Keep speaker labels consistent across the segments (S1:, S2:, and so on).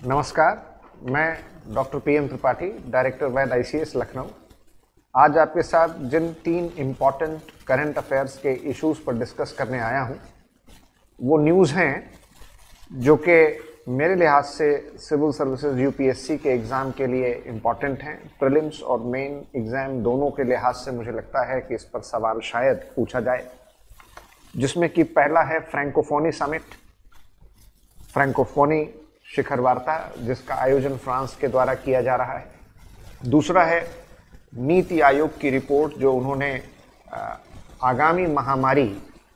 S1: नमस्कार, मैं doctor P M Tripathi, director Vaid ICS Lucknow. आज आपके साथ जिन तीन इंपॉर्टेंट करंट अफेयर्स के इश्यूज़ पर डिस्कस करने आया हूँ, वो न्यूज़ हैं जो कि मेरे लिहाज से सिविल सर्विसेज़ यूपीएससी के एग्ज़ाम के लिए इंपॉर्टेंट हैं। प्रीलिम्स और मेन एग्ज़ाम दोनों के लिहाज से मुझे लगता है कि इस पर सवाल शायद पूछा जाए, जिसमें कि पहला है फ्रैंकोफोनी समिट फ्रैंकोफोनी शिखर वार्ता, जिसका आयोजन फ्रांस के द्वारा किया जा रहा है। दूसरा है, नीति आयोग की रिपोर्ट, जो उन्होंने आगामी महामारी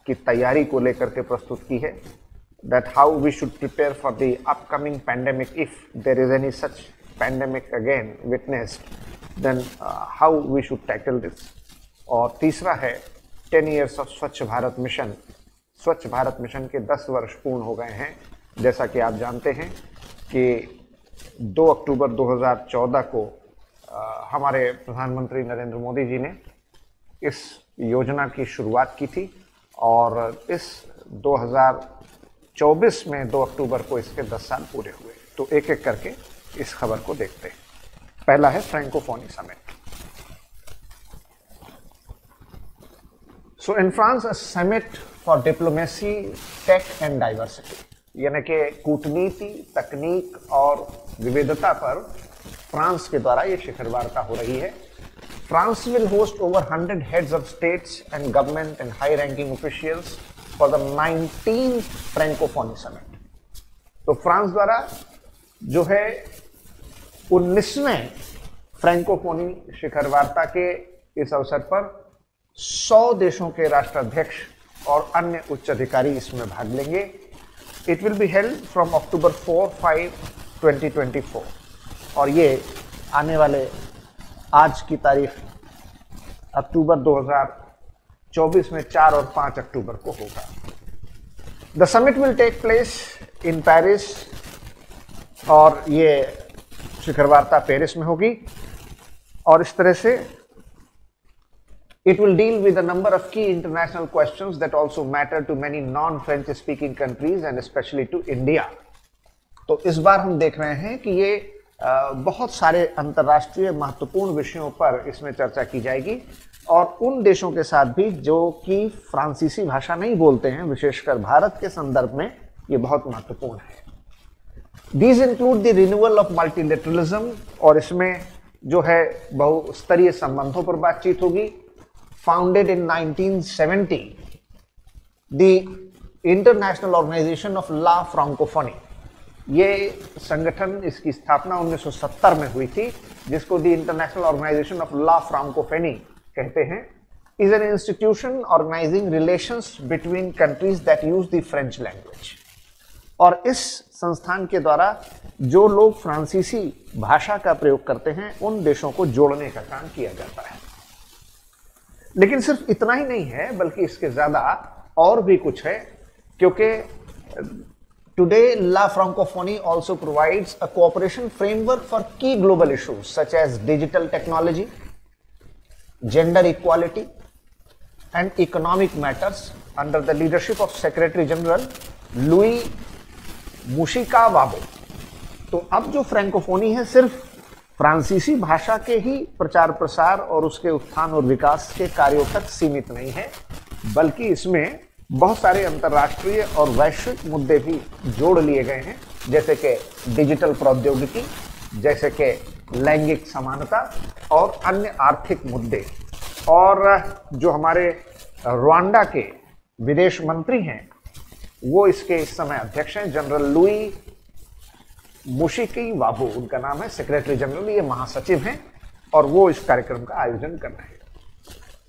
S1: की तैयारी को लेकर के प्रस्तुत की है that how we should prepare for the upcoming pandemic if there is any such pandemic again witnessed then how we should tackle this और तीसरा है टेन ईयर्स ऑफ़ स्वच्छ भारत मिशन स्वच्छ भारत मिशन के दस वर्ष पूर्ण हो गए हैं, जैसा कि आप जानते हैं। कि 2 अक्टूबर 2014 को हमारे प्रधानमंत्री नरेंद्र मोदी जी ने इस योजना की शुरुआत की थी और इस 2024 में 2 अक्टूबर को इसके 10 साल पूरे हुए। तो एक एक करके इस खबर को देखते हैं। पहला है Francophonie summit. So in France a summit for diplomacy tech and diversity यानी कि कूटनीति, तकनीक और विविधता पर फ्रांस के द्वारा ये शिखर वार्ता हो रही है। France will host over hundred heads of states and government and high ranking officials for the nineteen Francophonie summit तो फ्रांस द्वारा जो है उन्नीसवें फ्रेंकोफोनी शिखर वार्ता के इस अवसर पर 100 देशों के राष्ट्राध्यक्ष और अन्य उच्च अधिकारी इसमें भाग लेंगे। It will be held from October 4 5 2024 और ये आने वाले आज की तारीख अक्टूबर 2024 में 4 और 5 अक्टूबर को होगा। The summit will take place in Paris और ये शिखर वार्ता पेरिस में होगी। और इस तरह से It will deal with a number of key international questions that also matter to many non-French speaking countries and especially to India. तो इस बार हम देख रहे हैं कि ये बहुत सारे अंतर्राष्ट्रीय महत्वपूर्ण विषयों पर इसमें चर्चा की जाएगी और उन देशों के साथ भी जो कि फ्रांसीसी भाषा नहीं बोलते हैं, विशेषकर भारत के संदर्भ में ये बहुत महत्वपूर्ण है these include the renewal of multilateralism और इसमें जो है बहुस्तरीय संबंधों पर बातचीत होगी founded in 1970, the International Organization of La Francophonie. ये संगठन इसकी स्थापना 1970 में हुई थी जिसको the international organisation of la Francophonie कहते हैं। Is an institution organising relations between countries that use the French language और इस संस्थान के द्वारा जो लोग फ्रांसीसी भाषा का प्रयोग करते हैं उन देशों को जोड़ने का काम किया जाता है। लेकिन सिर्फ़ इतना ही नहीं है, बल्कि इसके ज़्यादा और भी कुछ है, क्योंकि today la Francophonie also provides a cooperation framework for key global issues such as digital technology gender equality and economic matters under the leadership of secretary general Louise Mushikiwabo तो अब जो फ्रेंकोफोनी है, सिर्फ़ फ्रांसीसी भाषा के ही प्रचार प्रसार और उसके उत्थान और विकास के कार्यों तक सीमित नहीं है, बल्कि इसमें बहुत सारे अंतर्राष्ट्रीय और वैश्विक मुद्दे भी जोड़ लिए गए हैं, जैसे कि डिजिटल प्रौद्योगिकी, जैसे कि लैंगिक समानता और अन्य आर्थिक मुद्दे। और जो हमारे रुआंडा के विदेश मंत्री हैं, वो इसके इस समय अध्यक्ष हैं, जनरल लुई मुशिकी बाबू, उनका नाम है सेक्रेटरी जनरल ये महासचिव हैं, और वो इस कार्यक्रम का आयोजन कर रहे हैं।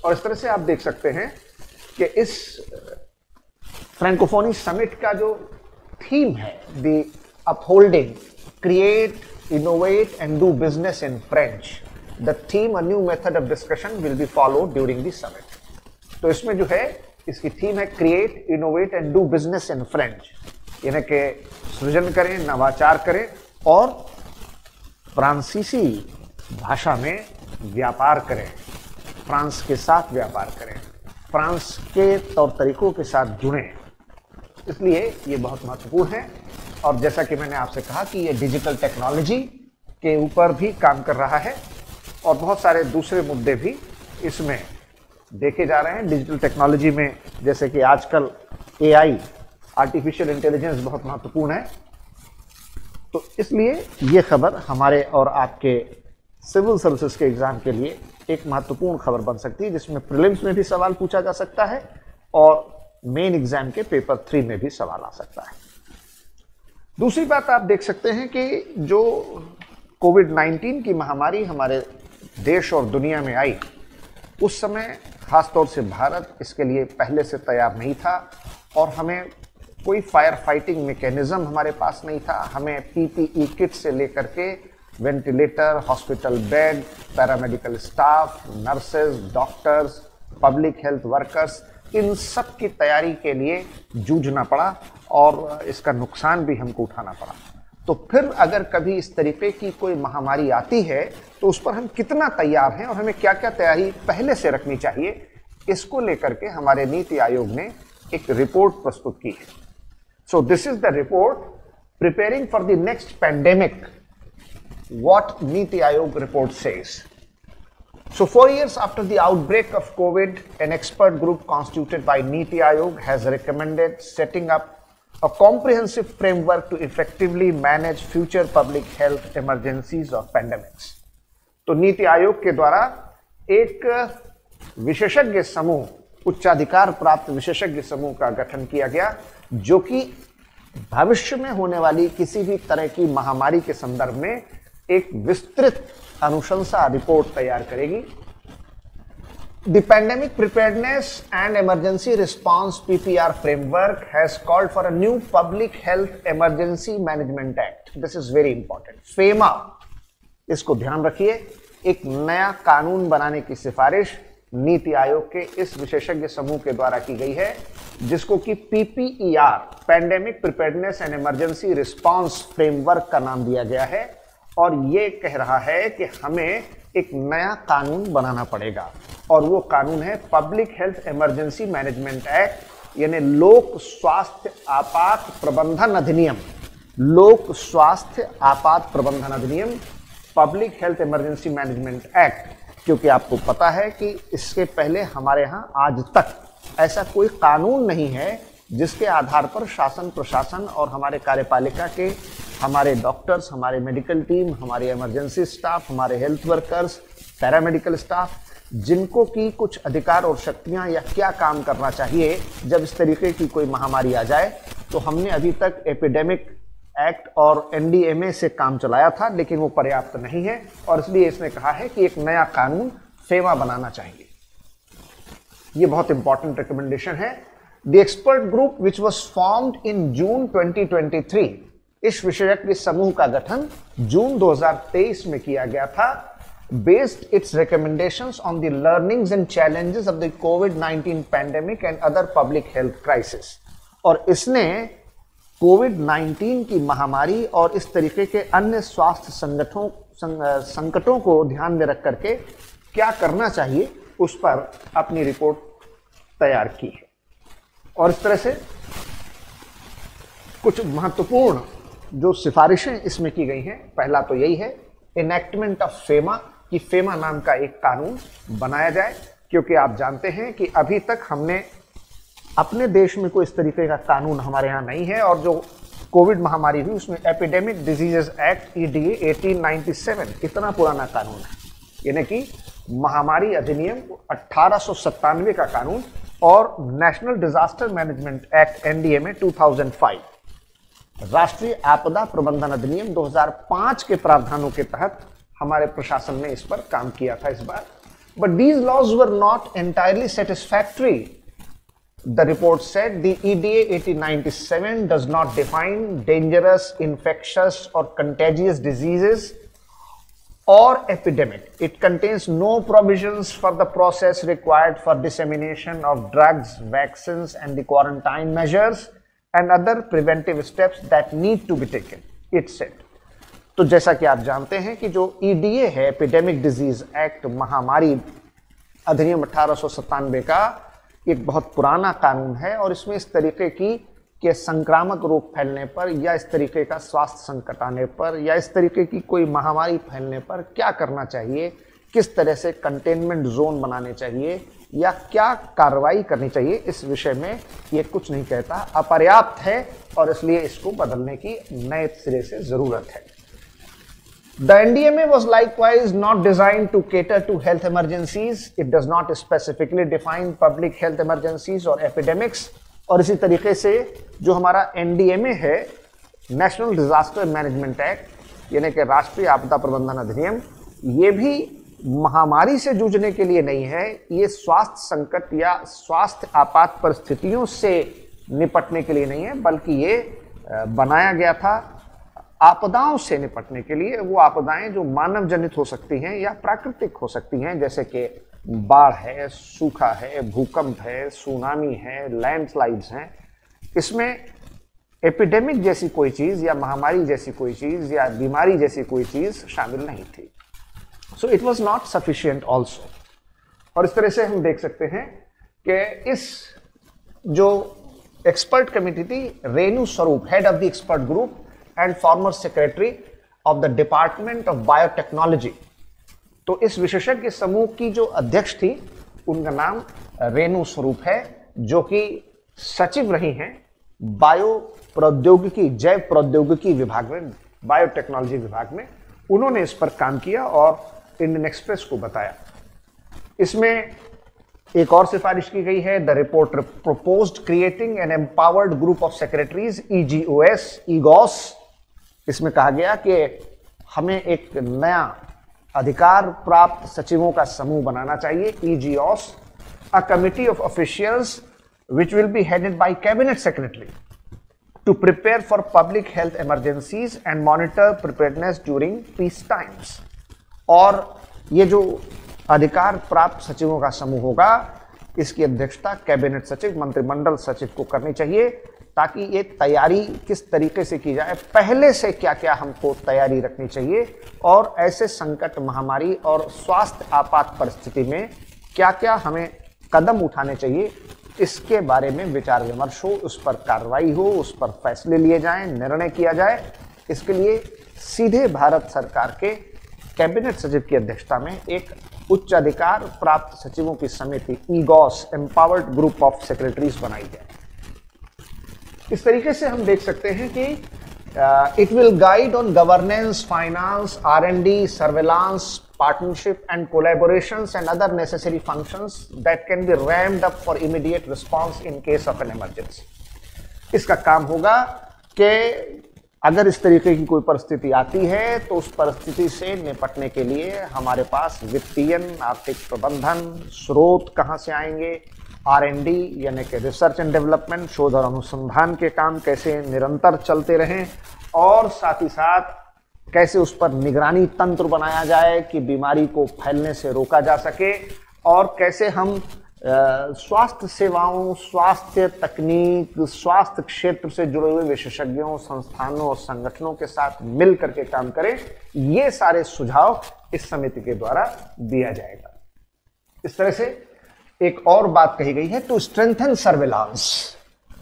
S1: और इस तरह से आप देख सकते हैं कि इस फ्रेंकोफोनी समिट का जो थीम है the upholding create innovate and do business in French the theme a new method of discussion will be follow during the summit तो इसमें जो है, इसकी थीम है create innovate and do business in French यानी कि सृजन करें, नवाचार करें और फ्रांसीसी भाषा में व्यापार करें। फ्रांस के साथ व्यापार करें। फ्रांस के तौर तरीकों के साथ जुड़ें। इसलिए ये बहुत महत्वपूर्ण है। और जैसा कि मैंने आपसे कहा कि ये डिजिटल टेक्नोलॉजी के ऊपर भी काम कर रहा है और बहुत सारे दूसरे मुद्दे भी इसमें देखे जा रहे हैं। डिजिटल टेक्नोलॉजी में जैसे कि आजकल एआई आर्टिफिशियल इंटेलिजेंस बहुत महत्वपूर्ण है। तो इसलिए ये खबर हमारे और आपके सिविल सर्विसेज़ के एग्ज़ाम के लिए एक महत्वपूर्ण खबर बन सकती है, जिसमें प्रिलिम्स में भी सवाल पूछा जा सकता है और मेन एग्ज़ाम के पेपर थ्री में भी सवाल आ सकता है। दूसरी बात आप देख सकते हैं कि जो कोविड 19 की महामारी हमारे देश और दुनिया में आई, उस समय खासतौर से भारत इसके लिए पहले से तैयार नहीं था और हमें कोई फायर फाइटिंग मैकेनिज्म हमारे पास नहीं था। हमें पीपीई किट से लेकर के ventilator hospital bed paramedical staff nurses doctors public health workers इन सब की तैयारी के लिए जूझना पड़ा और इसका नुकसान भी हमको उठाना पड़ा। तो फिर अगर कभी इस तरीके की कोई महामारी आती है तो उस पर हम कितना तैयार हैं और हमें क्या क्या तैयारी पहले से रखनी चाहिए, इसको लेकर के हमारे नीति आयोग ने एक रिपोर्ट प्रस्तुत की है। So this is the report preparing for the next pandemic what Niti Aayog report says. So, four years after the outbreak of COVID, an expert group constituted by Niti Aayog has recommended setting up a comprehensive framework to effectively manage future public health emergencies or pandemics. तो नीति आयोग के द्वारा एक विशेषज्ञ समूह उच्चाधिकार प्राप्त विशेषज्ञ समूह का गठन किया गया जो कि भविष्य में होने वाली किसी भी तरह की महामारी के संदर्भ में एक विस्तृत अनुशंसा रिपोर्ट तैयार करेगी। Pandemic preparedness and emergency response PPR framework has called for a new public health emergency management act this is very important PHEMA इसको ध्यान रखिए। एक नया कानून बनाने की सिफारिश नीति आयोग के इस विशेषज्ञ समूह के द्वारा की गई है, जिसको कि PPER pandemic preparedness and emergency response framework का नाम दिया गया है। और ये कह रहा है कि हमें एक नया कानून बनाना पड़ेगा। और वो कानून है public health emergency management act यानी लोक स्वास्थ्य आपात प्रबंधन अधिनियम। लोक स्वास्थ्य आपात प्रबंधन अधिनियम public health emergency management act क्योंकि आपको पता है कि इसके पहले हमारे यहाँ आज तक ऐसा कोई कानून नहीं है जिसके आधार पर शासन प्रशासन और हमारे कार्यपालिका के हमारे डॉक्टर्स, हमारे मेडिकल टीम, हमारे इमरजेंसी स्टाफ हमारे हेल्थ वर्कर्स पैरामेडिकल स्टाफ जिनको की कुछ अधिकार और शक्तियाँ या क्या काम करना चाहिए, जब इस तरीके की कोई महामारी आ जाए तो हमने अभी तक एपिडेमिक एक्ट और एनडीएमए से काम चलाया था, लेकिन वो पर्याप्त नहीं है और इसलिए इसने कहा है कि एक नया कानून सेवा बनाना चाहिए ये बहुत इंपॉर्टेंट रिकमेंडेशन है। The expert group which was formed in June 2023 इस विषयज्ञ समूह का गठन जून 2023 में किया गया था। Based its recommendations on the learnings and challenges of the COVID-19 pandemic and other public health crisis. और इसने कोविड 19 की महामारी और इस तरीके के अन्य स्वास्थ्य संगठनों संकटों को ध्यान में रख करके क्या करना चाहिए, उस पर अपनी रिपोर्ट तैयार की है। और इस तरह से कुछ महत्वपूर्ण जो सिफारिशें इसमें की गई हैं, पहला तो यही है इनेक्टमेंट ऑफ़ फेमा कि फेमा नाम का एक कानून बनाया जाए, क्योंकि आप जानते हैं कि अभी तक हमने अपने देश में कोई इस तरीके का कानून हमारे यहाँ नहीं है और जो कोविड महामारी हुई, उसमें epidemic diseases act E D eighteen इतना पुराना कानून है। यानी कि महामारी अधिनियम अठारह का कानून और national disaster management act NDMA 2005 राष्ट्रीय आपदा प्रबंधन अधिनियम 2005 के प्रावधानों के तहत हमारे प्रशासन ने इस पर काम किया था इस बार। But these laws were not entirely satisfactory The report said the EDA 1897 does not define dangerous infectious or contagious diseases or epidemic. It contains no provisions for the process required for dissemination of drugs, vaccines, and the quarantine measures and other preventive steps that need to be taken, it said. तो जैसा कि आप जानते हैं कि जो EDA है epidemic disease act महामारी अधिनियम अठारह का एक बहुत पुराना कानून है और इसमें इस तरीके की के संक्रामक रोग फैलने पर या इस तरीके का स्वास्थ्य संकट आने पर या इस तरीके की कोई महामारी फैलने पर क्या करना चाहिए? किस तरह से कंटेनमेंट जोन बनाने चाहिए? या क्या कार्रवाई करनी चाहिए? इस विषय में ये कुछ नहीं कहता। अपर्याप्त है और इसलिए इसको बदलने की नए सिरे से ज़रूरत है। The NDMA was likewise not designed to cater to health emergencies. It does not specifically define public health emergencies or epidemics. और इसी तरीके से जो हमारा एनडीएमए है नेशनल डिजास्टर मैनेजमेंट एक्ट यानी कि राष्ट्रीय आपदा प्रबंधन अधिनियम, ये भी महामारी से जूझने के लिए नहीं है ये स्वास्थ्य संकट या स्वास्थ्य आपात परिस्थितियों से निपटने के लिए नहीं है, बल्कि ये बनाया गया था आपदाओं से निपटने के लिए वो आपदाएँ जो मानव जनित हो सकती हैं या प्राकृतिक हो सकती हैं, जैसे कि बाढ़ है, सूखा है, भूकंप है, सुनामी है लैंडस्लाइड्स हैं, इसमें एपिडेमिक जैसी कोई चीज़ या महामारी जैसी कोई चीज़ या बीमारी जैसी कोई चीज़ शामिल नहीं थी। So it was not sufficient also और इस तरह से हम देख सकते हैं कि इस जो एक्सपर्ट कमिटी थी, Renu Swarup head of the expert group and former secretary of the department of biotechnology तो इस विशेषज्ञ समूह की जो अध्यक्ष थी, उनका नाम रेणु स्वरूप है, जो कि सचिव रही हैं बायो प्रौद्योगिकी जैव प्रौद्योगिकी विभाग में, बायोटेक्नोलॉजी विभाग में। उन्होंने इस पर काम किया और इंडियन एक्सप्रेस को बताया। इसमें एक और सिफारिश की गई है, the report proposed creating an empowered group of secretaries, EGoS, EGoS इसमें कहा गया कि हमें एक नया अधिकार प्राप्त सचिवों का समूह बनाना चाहिए EGoS a committee of officials which will be headed by cabinet secretary to prepare for public health emergencies and monitor preparedness during peace times और ये जो अधिकार प्राप्त सचिवों का समूह होगा, इसकी अध्यक्षता कैबिनेट सचिव, मंत्रिमंडल सचिव को करनी चाहिए। ताकि ये तैयारी किस तरीके से की जाए, पहले से क्या क्या हमको तैयारी रखनी चाहिए और ऐसे संकट महामारी और स्वास्थ्य आपात परिस्थिति में क्या क्या हमें कदम उठाने चाहिए, इसके बारे में विचार विमर्श हो, उस पर कार्रवाई हो, उस पर फैसले लिए जाएँ, निर्णय किया जाए। इसके लिए सीधे भारत सरकार के कैबिनेट सचिव की अध्यक्षता में एक उच्च अधिकार प्राप्त सचिवों की समिति, EGoS, empowered group of secretaries बनाई जाए। इस तरीके से हम देख सकते हैं कि it will guide on governance finance R and D surveillance partnership and collaboration and other necessary function that can be ramped up for immediate response in case of an emergency इसका काम होगा कि अगर इस तरीके की कोई परिस्थिति आती है तो उस परिस्थिति से निपटने के लिए हमारे पास वित्तीय, आर्थिक प्रबंधन, स्रोत कहाँ से आएँगे आर एन डी यानी कि रिसर्च एंड डेवलपमेंट शोध और अनुसंधान के काम कैसे निरंतर चलते रहें, और साथ ही साथ कैसे उस पर निगरानी तंत्र बनाया जाए कि बीमारी को फैलने से रोका जा सके, और कैसे हम स्वास्थ्य सेवाओं, स्वास्थ्य तकनीक, स्वास्थ्य क्षेत्र से जुड़े हुए विशेषज्ञों, संस्थानों और संगठनों के साथ मिल करके काम करें, ये सारे सुझाव इस समिति के द्वारा दिया जाएगा। इस तरह से एक और बात कही गई है to strengthen surveillance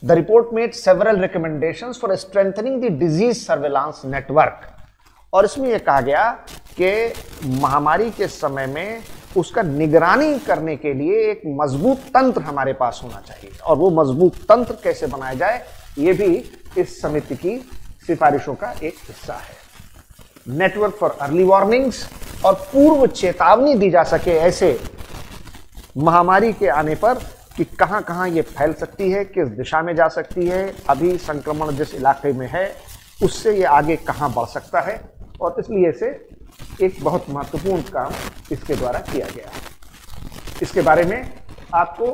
S1: the report made several recommendation for strengthening the disease surveillance network और इसमें यह कहा गया कि महामारी के समय में उसका निगरानी करने के लिए एक मज़बूत तंत्र हमारे पास होना चाहिए। और वो मज़बूत तंत्र कैसे बनाया जाए, ये भी इस समिति की सिफारिशों का एक हिस्सा है। नेटवर्क फॉर अर्ली वार्निंग्स और पूर्व चेतावनी दी जा सके ऐसे महामारी के आने पर कि कहाँ कहाँ ये फैल सकती है, किस दिशा में जा सकती है, अभी संक्रमण जिस इलाके में है, उससे ये आगे कहाँ बढ़ सकता है? और इसलिए से एक बहुत महत्वपूर्ण काम इसके द्वारा किया गया इसके बारे में आपको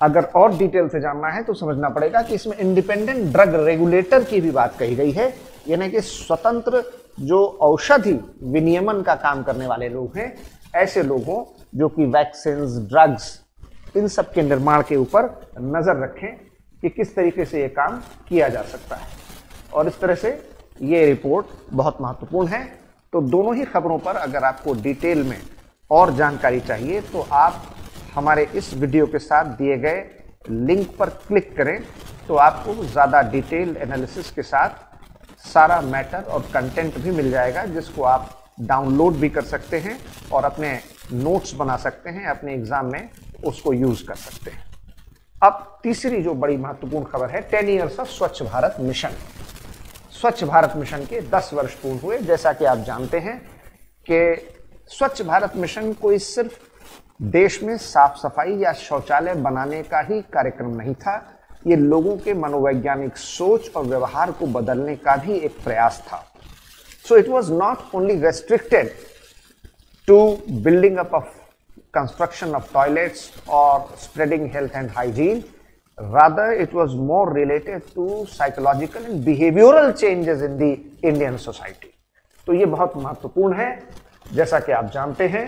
S1: अगर और डिटेल से जानना है तो समझना पड़ेगा कि इसमें इंडिपेंडेंट ड्रग रेगुलेटर की भी बात कही गई है। यानी कि स्वतंत्र जो औषधि विनियमन का काम करने वाले लोग हैं, ऐसे लोगों जो कि वैक्सीन ड्रग्स इन सब के निर्माण के ऊपर नज़र रखें कि किस तरीके से ये काम किया जा सकता है। और इस तरह से ये रिपोर्ट बहुत महत्वपूर्ण है। तो दोनों ही खबरों पर अगर आपको डिटेल में और जानकारी चाहिए तो आप हमारे इस वीडियो के साथ दिए गए लिंक पर क्लिक करें तो आपको ज़्यादा डिटेल एनालिसिस के साथ सारा मैटर और कंटेंट भी मिल जाएगा, जिसको आप डाउनलोड भी कर सकते हैं और अपने नोट्स बना सकते हैं, अपने एग्ज़ाम में उसको यूज़ कर सकते हैं। अब तीसरी जो बड़ी महत्वपूर्ण खबर है टेन ईयर्स ऑफ़ स्वच्छ भारत मिशन स्वच्छ भारत मिशन के 10 वर्ष पूर्ण हुए। जैसा कि आप जानते हैं कि स्वच्छ भारत मिशन कोई सिर्फ़ देश में साफ़ सफ़ाई या शौचालय बनाने का ही कार्यक्रम नहीं था, ये लोगों के मनोवैज्ञानिक सोच और व्यवहार को बदलने का भी एक प्रयास था। So it was not only restricted to building up of construction of toilets और spreading health and hygiene rather, it was more related to psychological and behavioral changes in the Indian society. तो ये बहुत महत्वपूर्ण है। जैसा कि आप जानते हैं,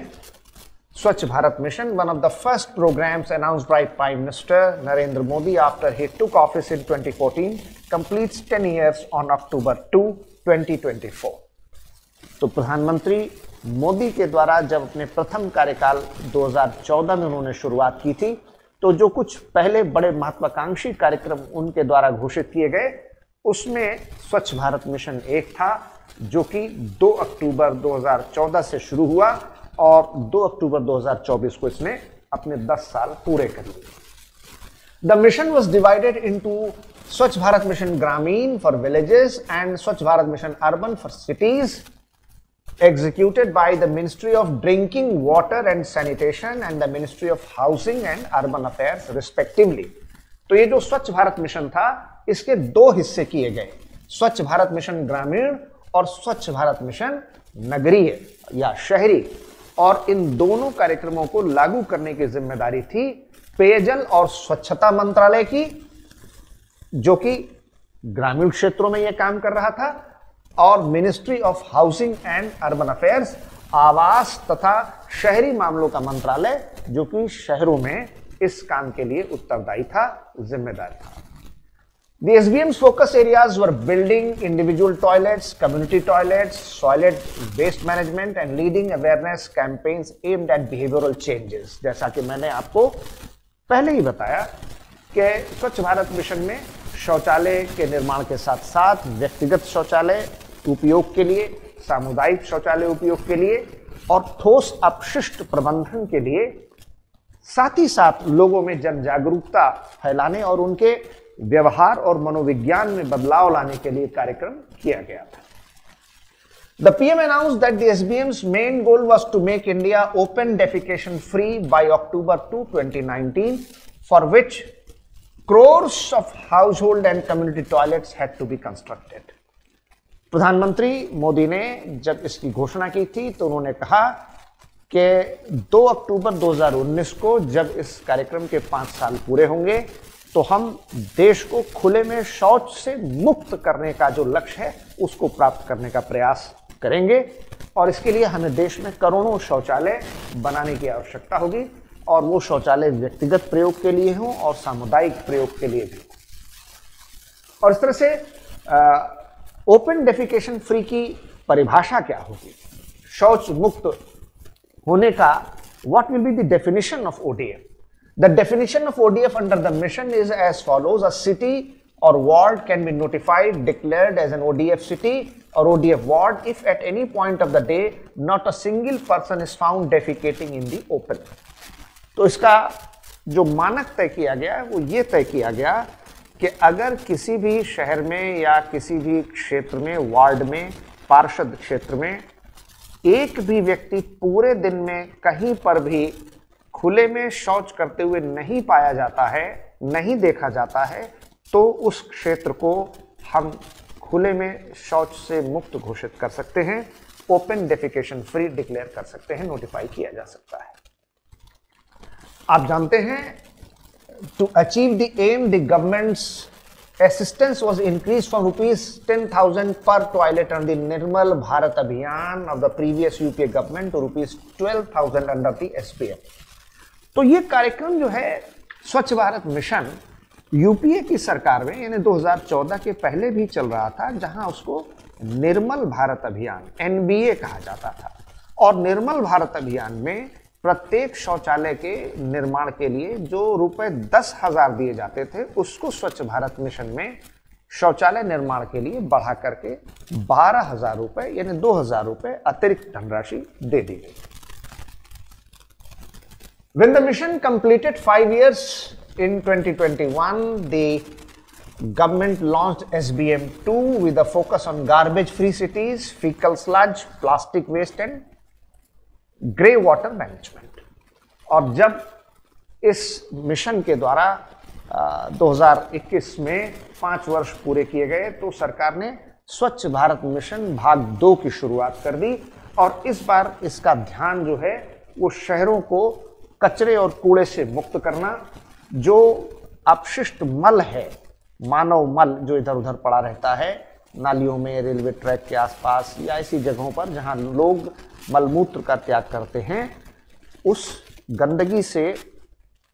S1: Swachh Bharat mission one of the first programs announced by prime minister Narendra Modi after he took office in 2014 completes 10 years on October 2 2024 तो प्रधानमंत्री मोदी के द्वारा जब अपने प्रथम कार्यकाल 2014 में उन्होंने शुरुआत की थी तो जो कुछ पहले बड़े महत्वाकांक्षी कार्यक्रम उनके द्वारा घोषित किए गए, उसमें स्वच्छ भारत मिशन एक था, जो कि 2 अक्टूबर 2014 से शुरू हुआ और 2 अक्टूबर 2024 को इसने अपने 10 साल पूरे कर लिए। The mission was divided into Swachh Bharat mission Gramin for villages and Swachh Bharat mission urban for cities executed by the Ministry of Drinking, Water and Sanitation and the Ministry of Housing and Urban Affairs, respectively. तो ये जो स्वच्छ Bharat mission था, इसके दो हिस्से किए गए। स्वच्छ भारत मिशन ग्रामीण और स्वच्छ भारत मिशन नगरीय या शहरी। और इन दोनों कार्यक्रमों को लागू करने की ज़िम्मेदारी थी पेयजल और स्वच्छता मंत्रालय की, जो कि ग्रामीण क्षेत्रों में यह काम कर रहा था। और ministry of housing and urban affairs आवास तथा शहरी मामलों का मंत्रालय, जो कि शहरों में इस काम के लिए उत्तरदायी था, जिम्मेदार था। As focus areas were building individual toilets community toilets solid waste management and leading awareness campaign aimed at behavioural changes जैसा कि मैंने आपको पहले ही बताया कि स्वच्छ भारत मिशन में शौचालय के निर्माण के साथ साथ व्यक्तिगत शौचालय उपयोग के लिए, सामुदायिक शौचालय उपयोग के लिए और ठोस अपशिष्ट प्रबंधन के लिए, साथ ही साथ लोगों में जन जागरूकता फैलाने और उनके व्यवहार और मनोविज्ञान में बदलाव लाने के लिए कार्यक्रम किया गया था। The P M announce that the S B M's main goal was to make India open defecation free by October two twenty nineteen for which crores of household and community toilets had to be constructed प्रधानमंत्री मोदी ने जब इसकी घोषणा की थी तो उन्होंने कहा कि 2 अक्टूबर 2019 को जब इस कार्यक्रम के पाँच साल पूरे होंगे तो हम देश को खुले में शौच से मुक्त करने का जो लक्ष्य है, उसको प्राप्त करने का प्रयास करेंगे। और इसके लिए हमें देश में करोड़ों शौचालय बनाने की आवश्यकता होगी, और वो शौचालय व्यक्तिगत प्रयोग के लिए हों और सामुदायिक प्रयोग के लिए भी और इस तरह से ओपन डेफिकेशन फ्री की परिभाषा क्या होगी? शौच मुक्त होने का what will be the definition of ODF the definition of ODF under the mission is as follows a city or ward can be notified declared as an ODF city or ODF ward if at any point of the day not a single person is found defecating in the open तो इसका जो मानक तय किया गया है, वो ये तय किया गया कि अगर किसी भी शहर में या किसी भी क्षेत्र में, वार्ड में, पार्षद क्षेत्र में एक भी व्यक्ति पूरे दिन में कहीं पर भी खुले में शौच करते हुए नहीं पाया जाता है, नहीं देखा जाता है तो उस क्षेत्र को हम खुले में शौच से मुक्त घोषित कर सकते हैं, ओपन डेफिकेशन फ्री डिक्लेयर कर सकते हैं, नोटिफाई किया जा सकता है। आप जानते हैं to achieve the aim, the government's assistance was increased from rupees 10,000 per toilet on the Nirmal Bharat Abhiyan of the previous UPA government to rupees 12,000 under the SPF. तो ये कार्यक्रम जो है स्वच्छ भारत मिशन यूपीए की सरकार में यानी 2014 के पहले भी चल रहा था जहाँ उसको निर्मल भारत अभियान एनबीए कहा जाता था और निर्मल भारत अभियान में प्रत्येक शौचालय के निर्माण के लिए जो रुपए दस हज़ार दिए जाते थे, उसको स्वच्छ भारत मिशन में शौचालय निर्माण के लिए बढ़ा करके बारह हज़ार रुपए, यानी दो हज़ार रुपए अतिरिक्त धनराशि दे दी गई। When the mission completed five years in 2021 the government launch S B M two with focus on garbage free cities faecal sludge plastic waste and grey water management. और जब इस मिशन के द्वारा 2021 में पाँच वर्ष पूरे किए गए तो सरकार ने स्वच्छ भारत मिशन भाग दो की शुरुआत कर दी। और इस बार इसका ध्यान जो है, वो शहरों को कचरे और कूड़े से मुक्त करना, जो अपशिष्ट मल है, मानव मल जो इधर उधर पड़ा रहता है, नालियों में, रेलवे ट्रैक के आसपास या ऐसी जगहों पर जहाँ लोग मलमूत्र का त्याग करते हैं, उस गंदगी से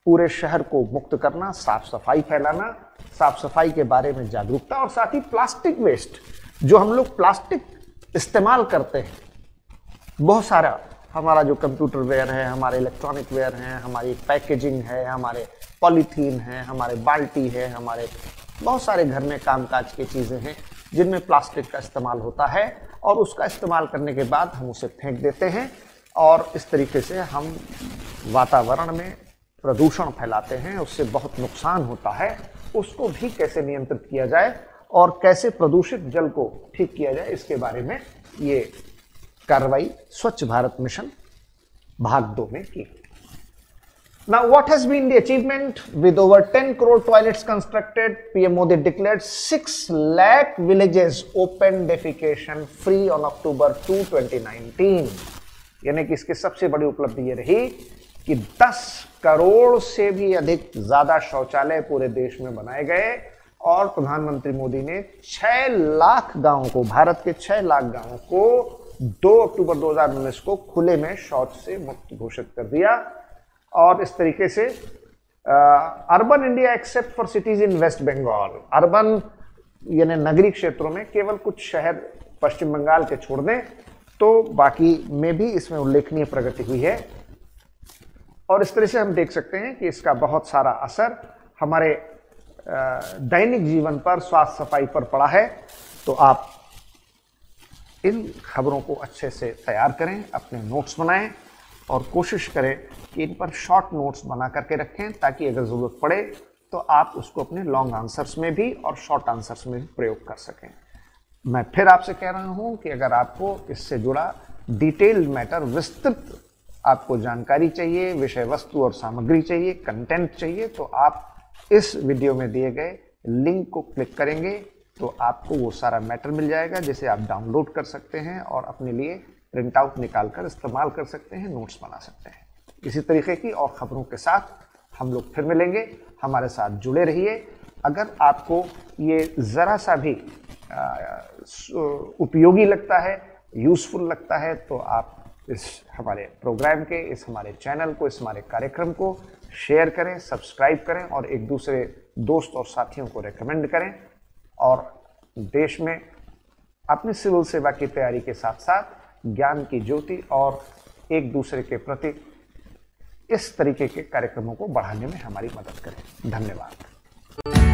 S1: पूरे शहर को मुक्त करना साफ़ सफ़ाई फैलाना साफ़ सफ़ाई के बारे में जागरूकता और साथ ही प्लास्टिक वेस्ट, जो हम लोग प्लास्टिक इस्तेमाल करते हैं। बहुत सारा हमारा जो कंप्यूटर वेयर है, हमारे इलेक्ट्रॉनिक वेयर हैं, हमारी पैकेजिंग है, हमारे पॉलीथीन है, हमारे बाल्टी है, हमारे बहुत सारे घर में कामकाज की चीज़ें हैं, जिनमें प्लास्टिक का इस्तेमाल होता है। और उसका इस्तेमाल करने के बाद हम उसे फेंक देते हैं और इस तरीके से हम वातावरण में प्रदूषण फैलाते हैं, उससे बहुत नुकसान होता है। उसको भी कैसे नियंत्रित किया जाए और कैसे प्रदूषित जल को ठीक किया जाए, इसके बारे में ये कार्रवाई स्वच्छ भारत मिशन भाग दो में की Now, what has been the achievement? With over 10 crore toilets constructed, PM Modi declared 6 lakh villages open defecation free on October 2, 2019. यानी कि इसकी सबसे बड़ी उपलब्धि ये रही कि 10 करोड़ से भी अधिक ज़्यादा शौचालय पूरे देश में बनाए गए और प्रधानमंत्री मोदी ने 6 लाख गाँवों को भारत के 6 लाख गाँवों को 2 अक्टूबर 2019 को खुले में शौच से मुक्त घोषित कर दिया और इस तरीके से urban India except for cities in West Bengal urban यानी नगरीय क्षेत्रों में केवल कुछ शहर पश्चिम बंगाल के छोड़ दें तो बाकी में भी इसमें उल्लेखनीय प्रगति हुई है। और इस तरह से हम देख सकते हैं कि इसका बहुत सारा असर हमारे दैनिक जीवन पर, स्वास्थ्य सफ़ाई पर पड़ा है। तो आप इन खबरों को अच्छे से तैयार करें, अपने नोट्स बनाएँ और कोशिश करें कि इन पर शॉर्ट नोट्स बना करके रखें ताकि अगर ज़रूरत पड़े तो आप उसको अपने लॉन्ग आंसर्स में भी और शॉर्ट आंसर्स में भी प्रयोग कर सकें। मैं फिर आपसे कह रहा हूँ कि अगर आपको इससे जुड़ा डिटेल्ड मैटर विस्तृत आपको जानकारी चाहिए, विषय वस्तु और सामग्री चाहिए कंटेंट चाहिए तो आप इस वीडियो में दिए गए लिंक को क्लिक करेंगे तो आपको वो सारा मैटर मिल जाएगा जिसे आप डाउनलोड कर सकते हैं और अपने लिए प्रिंट आउट निकाल कर इस्तेमाल कर सकते हैं, नोट्स बना सकते हैं। इसी तरीके की और ख़बरों के साथ हम लोग फिर मिलेंगे। हमारे साथ जुड़े रहिए। अगर आपको ये ज़रा सा भी उपयोगी लगता है यूज़फुल लगता है तो आप इस हमारे प्रोग्राम के, इस हमारे चैनल को, इस हमारे कार्यक्रम को शेयर करें सब्सक्राइब करें और एक दूसरे दोस्त और साथियों को रेकमेंड करें। और देश में अपनी सिविल सेवा की तैयारी के साथ साथ ज्ञान की ज्योति और एक दूसरे के प्रति इस तरीके के कार्यक्रमों को बढ़ाने में हमारी मदद करें। धन्यवाद।